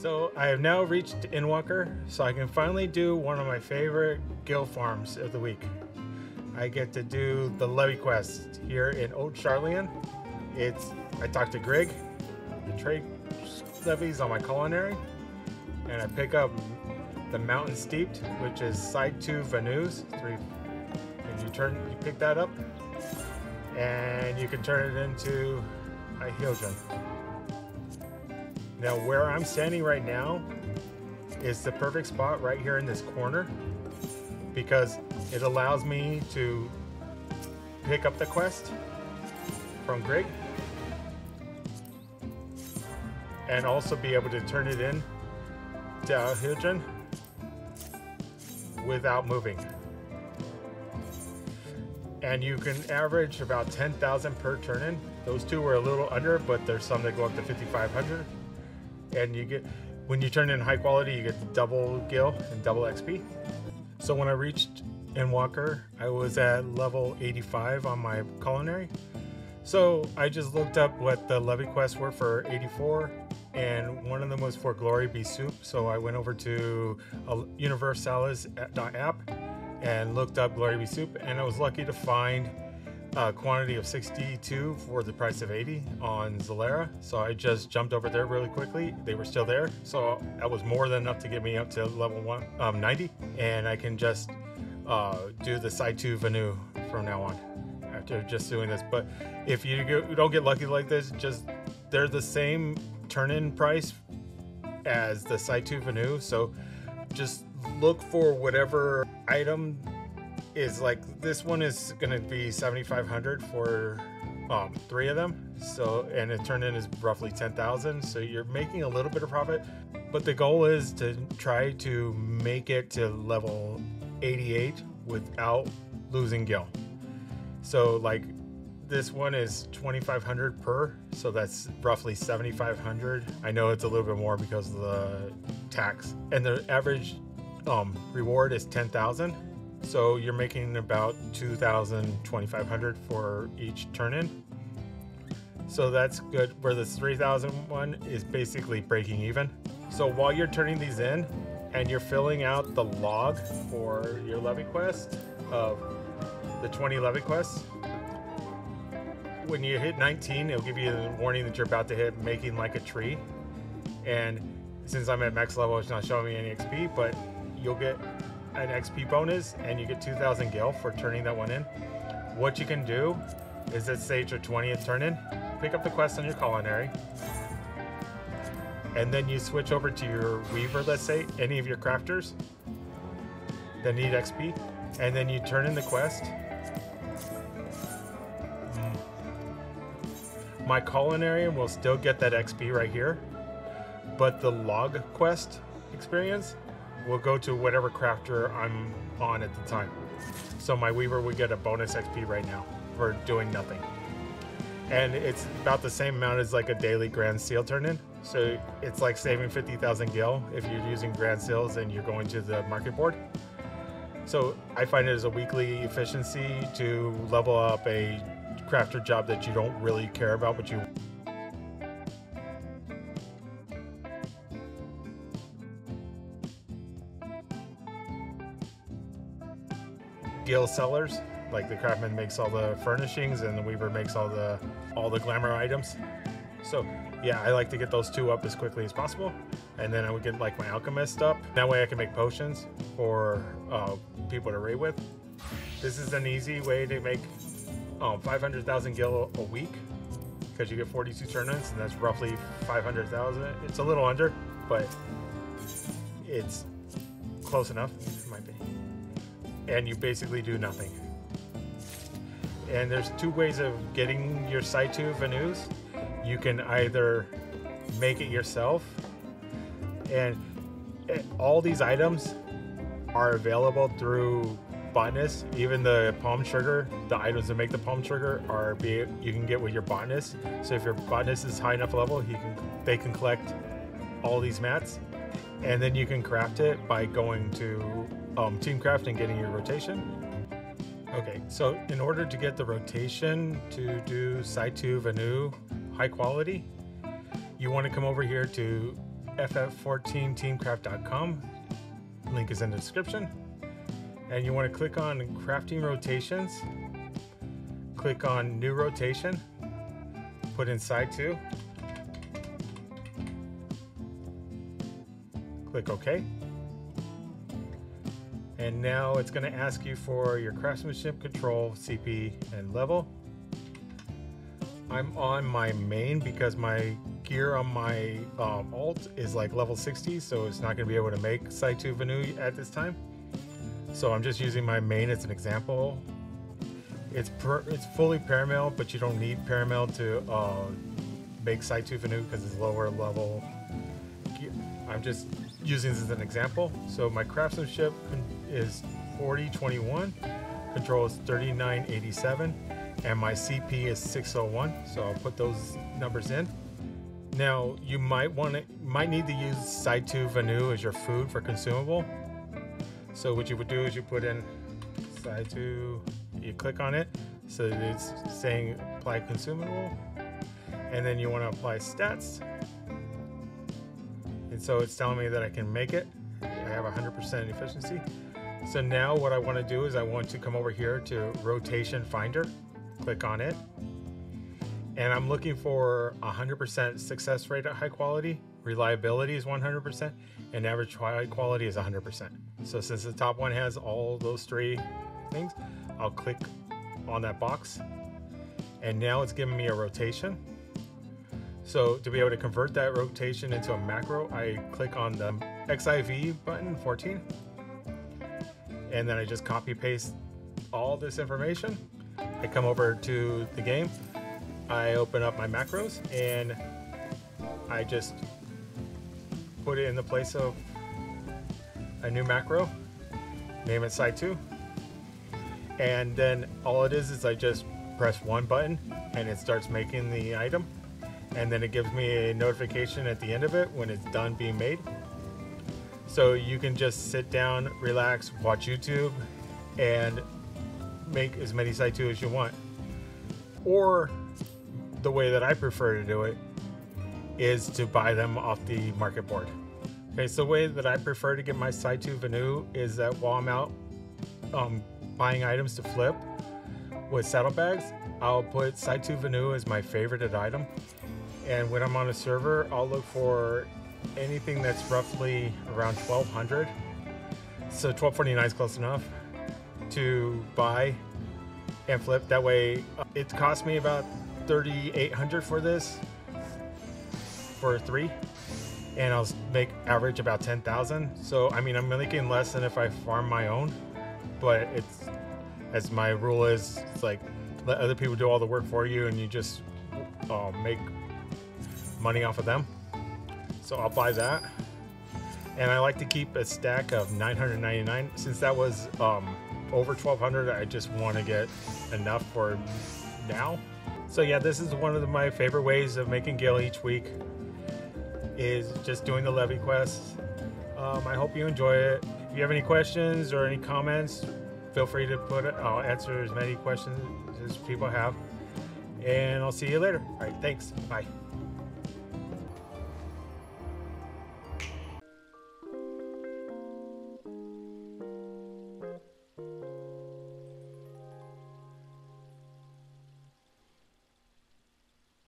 So I have now reached Endwalker, so I can finally do one of my favorite gil farms of the week. I get to do the levy quest here in Old Sharlayan. It's I talked to Grigge, the trade levies on my culinary, and I pick up the Mountain Steeped, which is Tsai tou Vounous, three, and you turn you pick that up, and you can turn it into a Hyojin. Now where I'm standing right now is the perfect spot right here in this corner because it allows me to pick up the quest from Grigge and also be able to turn it in to Hyojin without moving. And you can average about 10,000 per turn in. Those two were a little under, but there's some that go up to 5,500 and you get when you turn in high quality you get double gil and double xp so when i reached Endwalker i was at level 85 on my culinary. So i just looked up what the levy quests were for 84 and one of them was for glory be soup. So i went over to uh, universalis.app and looked up glory be soup and i was lucky to find a quantity of 62 for the price of 80 on Zalera. So I just jumped over there really quickly. They were still there. So that was more than enough to get me up to level one, um, 90. And I can just uh, do the Tsai tou Vounou from now on after just doing this. But if you, don't get lucky like this, just they're the same turn-in price as the Tsai tou Vounou. So just look for whatever item is like this one is gonna be 7500 for um, three of them. So and it turned in is roughly 10,000 so you're making a little bit of profit. But the goal is to try to make it to level 88 without losing gil. So like this one is 2500 per so that's roughly 7500 i know it's a little bit more because of the tax. And the average um, reward is 10,000 so you're making about 2,000, 2,500 for each turn in. So that's good. Where the 3,000 one is basically breaking even. So while you're turning these in and you're filling out the log for your levy quest of the 20 levy quests, when you hit 19, it'll give you a warning that you're about to hit making like a tree. And since I'm at max level, it's not showing me any XP, but you'll get an XP bonus and you get 2,000 gil for turning that one in. What you can do is at stage your 20th turn in, pick up the quest on your culinary, and then you switch over to your weaver, let's say, any of your crafters that need XP, and then you turn in the quest. Mm. My culinary will still get that XP right here, but the log quest experience will go to whatever crafter I'm on at the time. So my Weaver would get a bonus XP right now for doing nothing. And it's about the same amount as like a daily Grand Seal turn in. So it's like saving 50,000 gil if you're using Grand Seals and you're going to the market board. So I find it as a weekly efficiency to level up a crafter job that you don't really care about, but you Gil sellers. Like the craftsman makes all the furnishings and the weaver makes all the all the glamour items. So yeah, I like to get those two up as quickly as possible. And then I would get like my alchemist up. That way I can make potions for uh, people to raid with. This is an easy way to make um, 500,000 gil a week because you get 42 turn-ins and that's roughly 500,000. It's a little under, but it's close enough, in my opinion and you basically do nothing. And there's two ways of getting your Tsai tou Vounous. You can either make it yourself, and eh, all these items are available through botanist. Even the palm sugar, the items that make the palm sugar are be you can get with your botanist. So if your botanist is high enough level, he can they can collect all these mats, and then you can craft it by going to um, Teamcraft and getting your rotation. Okay, so in order to get the rotation to do 2 Vanu high quality, you want to come over here to ff14teamcraft.com. Link is in the description. And you want to click on crafting rotations. Click on new rotation. Put in two. Click OK. And now it's going to ask you for your craftsmanship control, CP, and level. I'm on my main because my gear on my um, alt is like level 60, so it's not going to be able to make 2 Vanu at this time. So I'm just using my main as an example. It's per, it's fully paramail, but you don't need paramail to uh, make Tsai tou Vounou because it's lower level. I'm just using this as an example. So my craftsmanship is 4021, control is 3987 and my CP is 601. So I'll put those numbers in. Now you might want to might need to use Tsai tou Vounou as your food for consumable. So what you would do is you put in Side 2, you click on it, so it's saying apply consumable, and then you want to apply stats. And so it's telling me that I can make it. I have 100% efficiency. So now what I want to do is I want to come over here to rotation finder click on it. And I'm looking for 100% success rate at high quality, reliability is 100%, and average high quality is 100%. So since the top one has all those three things, I'll click on that box. And now it's giving me a rotation. So to be able to convert that rotation into a macro, I click on the XIV button 14. And then I just copy paste all this information I come over to the game, I open up my macros, and I just put it in the place of a new macro, name it side 2, and then all it is is I just press one button and it starts making the item and then it gives me a notification at the end of it when it's done being made. So you can just sit down, relax, watch YouTube, and make as many 2 as you want. Or the way that I prefer to do it is to buy them off the market board. Okay, so the way that I prefer to get my Tsai tou Vounou is that while I'm out um, buying items to flip with saddlebags, I'll put 2 Vanu as my favorited item. And when I'm on a server, I'll look for anything that's roughly around 1200. So 1249 is close enough to buy and flip. That way, uh, it cost me about 3,800 for this for three, and I'll make average about 10,000. So I mean, I'm making less than if I farm my own, but it's as my rule is, it's like let other people do all the work for you, and you just uh, make money off of them. So I'll buy that. And I like to keep a stack of 999 since that was um, over 1200 I just want to get enough for now. So yeah this is one of my favorite ways of making gil each week is just doing the levy quests. Um, I hope you enjoy it. If you have any questions or any comments feel free to put it I'll answer as many questions as people have. And I'll see you later. All right thanks. Bye